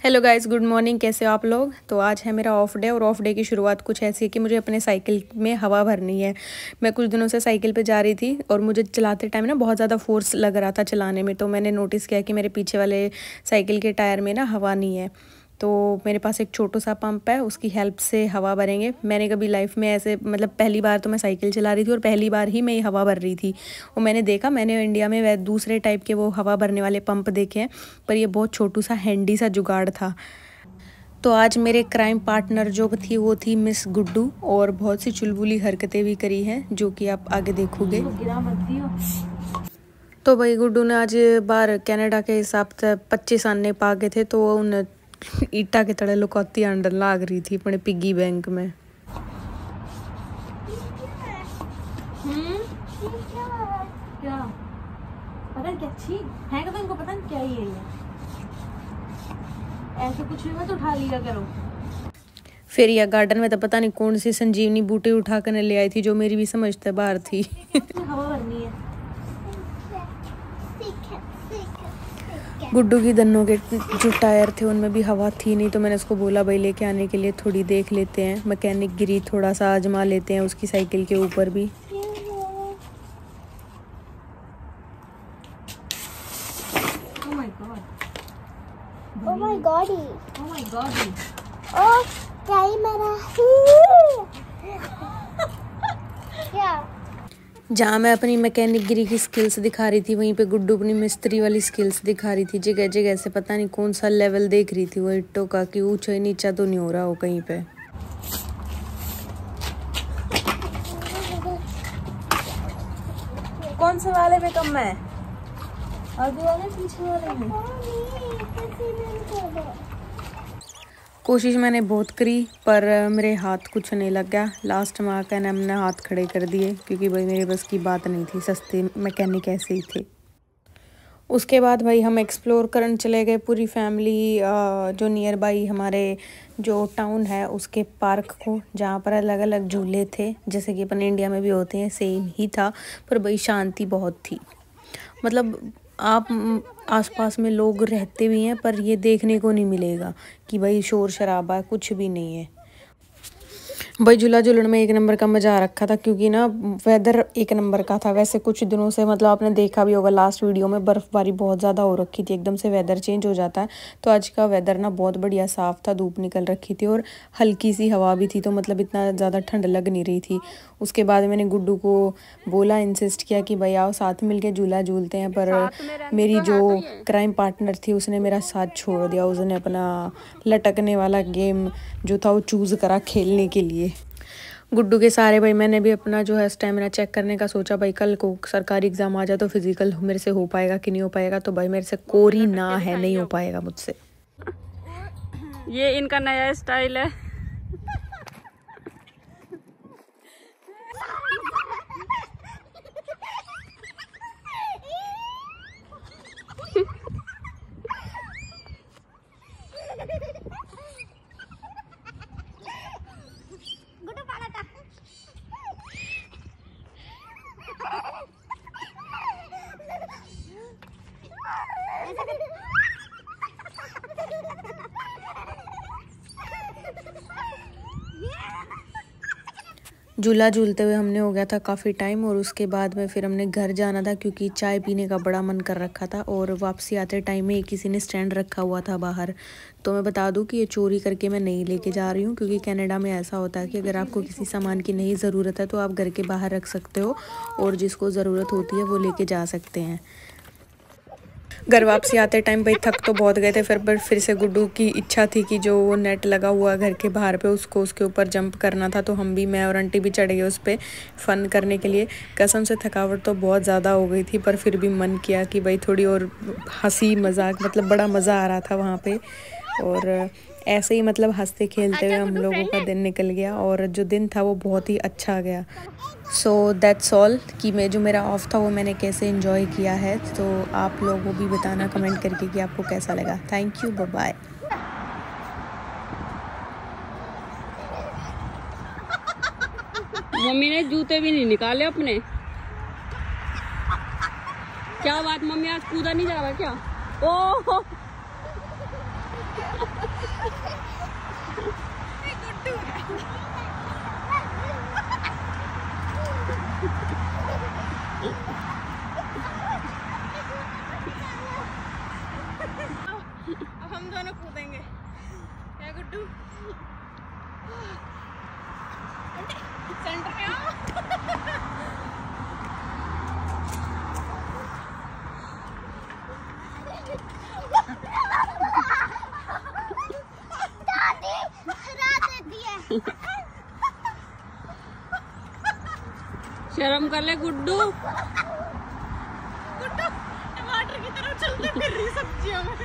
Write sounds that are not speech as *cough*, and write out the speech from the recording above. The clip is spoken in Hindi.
हेलो गाइस गुड मॉर्निंग कैसे हो आप लोग? तो आज है मेरा ऑफ़ डे और ऑफ़ डे की शुरुआत कुछ ऐसी है कि मुझे अपने साइकिल में हवा भरनी है। मैं कुछ दिनों से साइकिल पे जा रही थी और मुझे चलाते टाइम ना बहुत ज़्यादा फोर्स लग रहा था चलाने में तो मैंने नोटिस किया कि मेरे पीछे वाले साइकिल के टायर में ना हवा नहीं है। तो मेरे पास एक छोटू सा पंप है, उसकी हेल्प से हवा भरेंगे। मैंने कभी लाइफ में ऐसे मतलब पहली बार तो मैं साइकिल चला रही थी और पहली बार ही मैं ये हवा भर रही थी। और मैंने देखा, मैंने इंडिया में वह दूसरे टाइप के वो हवा भरने वाले पंप देखे हैं, पर यह बहुत छोटू सा, हैंडी सा जुगाड़ था। तो आज मेरे क्राइम पार्टनर जो थी, वो थी मिस गुड्डू, और बहुत सी चुलबुली हरकतें भी करी हैं, जो कि आप आगे देखोगे। तो भाई गुड्डू ने आज बार कनाडा के हिसाब से पच्चीस आने पा गए थे तो उन ईटा के तड़े लुकौती अंडर लाग रही थी अपने पिग्गी बैंक में। क्या? पता क्या? है तो इनको पता क्या ही है ये? ऐसे कुछ भी मत उठा लिया करो। फिर यह गार्डन में तो पता नहीं कौन सी संजीवनी बूटी उठा कर ले आई थी जो मेरी भी समझते बाहर थी। हवा भरनी है। गुड्डू की दन्नों के जो टायर थे उनमें भी हवा थी नहीं तो मैंने उसको बोला भाई लेके आने के लिए थोड़ी देख लेते हैं। मैकेनिक गिरी थोड़ा सा आजमा लेते हैं उसकी साइकिल के ऊपर भी। Oh my god. Oh my god. Oh, मेरा? क्या? *laughs* *laughs* जहाँ मैं अपनी मैकेनिक गिरी की स्किल्स दिखा रही थी वहीं पे गुड्डू अपनी मिस्त्री वाली स्किल्स दिखा रही थी जगह जगह से पता नहीं कौन सा लेवल देख रही थी वो इट्टो का कि ऊँचा नीचा तो नहीं हो रहा हो कहीं पे। कौन से वाले में कम है? आगे वाले पीछे वाले में। कोशिश मैंने बहुत करी, पर मेरे हाथ कुछ नहीं लग गया लास्ट में आकर हमने हाथ खड़े कर दिए, क्योंकि भाई मेरे बस की बात नहीं थी, सस्ते मैकेनिक ऐसे ही थे। उसके बाद भाई हम एक्सप्लोर करने चले गए पूरी फैमिली जो नियर बाई हमारे जो टाउन है, उसके पार्क को, जहाँ पर अलग अलग झूले थे। जैसे कि अपन इंडिया में भी होते हैं सेम ही था, पर भाई शांति बहुत थी। मतलब आप आसपास में लोग रहते भी हैं, पर ये देखने को नहीं मिलेगा कि भाई शोर शराबा कुछ भी नहीं है। भाई झूला झूलन में एक नंबर का मज़ा आ रखा था क्योंकि ना वेदर एक नंबर का था। वैसे कुछ दिनों से मतलब आपने देखा भी होगा लास्ट वीडियो में बर्फ़बारी बहुत ज़्यादा हो रखी थी एकदम से वेदर चेंज हो जाता है। तो आज का वेदर ना बहुत बढ़िया साफ़ था धूप निकल रखी थी और हल्की सी हवा भी थी तो मतलब इतना ज़्यादा ठंड लग नहीं रही थी। उसके बाद मैंने गुड्डू को बोला इंसिस्ट किया कि भाई आओ साथ मिल के झूला झूलते हैं पर मेरी जो क्राइम पार्टनर थी उसने मेरा साथ छोड़ दिया। उसने अपना लटकने वाला गेम जो था वो चूज़ करा खेलने के लिए। गुड्डू के सारे भाई मैंने भी अपना जो है स्टेमिना चेक करने का सोचा भाई कल को सरकारी एग्ज़ाम आ जाए तो फ़िज़िकल मेरे से हो पाएगा कि नहीं हो पाएगा? तो भाई मेरे से कोरी ना है नहीं हो पाएगा मुझसे। ये इनका नया स्टाइल है। झूला झूलते हुए हमने हो गया था काफ़ी टाइम और उसके बाद में फिर हमने घर जाना था क्योंकि चाय पीने का बड़ा मन कर रखा था और वापसी आते टाइम में किसी ने स्टैंड रखा हुआ था बाहर। तो मैं बता दूँ कि ये चोरी करके मैं नहीं लेके जा रही हूँ क्योंकि कनाडा में ऐसा होता है कि अगर आपको किसी सामान की नहीं ज़रूरत है तो आप घर के बाहर रख सकते हो और जिसको ज़रूरत होती है वो लेके जा सकते हैं। घर वापसी आते टाइम भाई थक तो बहुत गए थे, फिर पर फिर से गुड्डू की इच्छा थी कि जो वो नेट लगा हुआ घर के बाहर पे, उसको उसके ऊपर जंप करना था तो हम भी, मैं और आंटी भी चढ़ गए उस पर फ़न करने के लिए। कसम से थकावट तो बहुत ज़्यादा हो गई थी, पर फिर भी मन किया कि भाई थोड़ी और हँसी मज़ाक मतलब बड़ा मज़ा आ रहा था वहाँ पर और ऐसे ही मतलब हँसते खेलते हुए हम लोगों का दिन निकल गया और जो दिन था वो बहुत ही अच्छा गया। सो दैट्स ऑल कि मैं जो मेरा ऑफ़ था वो मैंने कैसे इन्जॉय किया है। तो आप लोगों भी बताना कमेंट करके कि आपको कैसा लगा। थैंक यू बाय मम्मी ने जूते भी नहीं निकाले अपने। क्या बात मम्मी आज कूदा नहीं जा रहा क्या? ओह! गुड्डू। सेंटर में शर्म कर ले गुड्डू। गुड्डू टमाटर की तरह चलते फिर रही सब्जियों में।